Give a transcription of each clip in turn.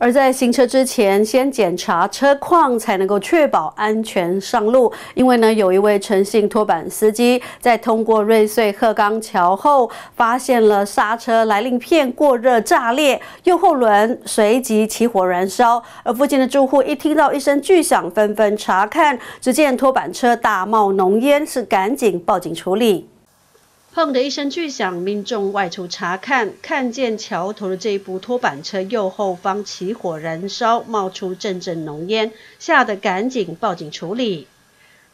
而在行车之前，先检查车况，才能够确保安全上路。因为呢，有一位诚信拖板司机在通过瑞穗鹤冈桥后，发现了刹车来令片过热炸裂，右后轮随即起火燃烧。而附近的住户一听到一声巨响，纷纷查看，只见拖板车大冒浓烟，是赶紧报警处理。砰的一声巨响，民众外出查看，看见桥头的这一部拖板车右后方起火燃烧，冒出阵阵浓烟，吓得赶紧报警处理。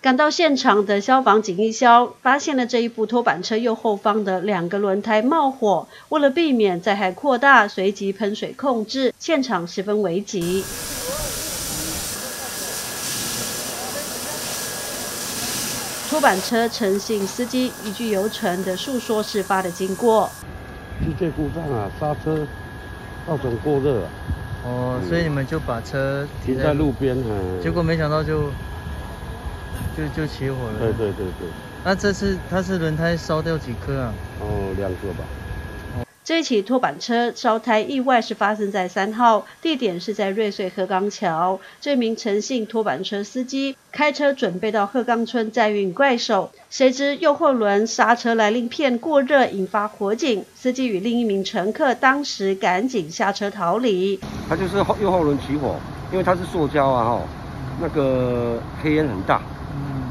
赶到现场的消防警一消发现了这一部拖板车右后方的两个轮胎冒火，为了避免灾害扩大，随即喷水控制，现场十分危急。拖板车诚信司机一句油沉的诉说事发的经过。机械故障啊，刹车造成过热。哦，所以你们就把车停在路边，结果没想到就就就起火了。对对对对。那这次它是轮胎烧掉几颗啊？哦，两颗吧。这一起拖板车烧胎意外是发生在三号，地点是在瑞穗鹤冈桥。这名陈姓拖板车司机开车准备到鹤冈村载运怪手，谁知右后轮刹车来令片过热，引发火警。司机与另一名乘客当时赶紧下车逃离。它就是后右后轮起火，因为它是塑胶啊，哈，那个黑烟很大。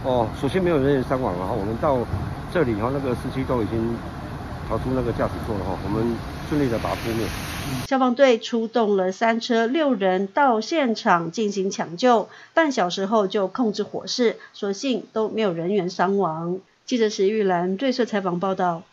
哦，首先没有人员伤亡，然后我们到这里哈，那个司机都已经。逃出那个驾驶座了哈，我们顺利的把它扑灭。消防队出动了三车六人到现场进行抢救，半小时后就控制火势，所幸都没有人员伤亡。记者石玉兰对社采访报道。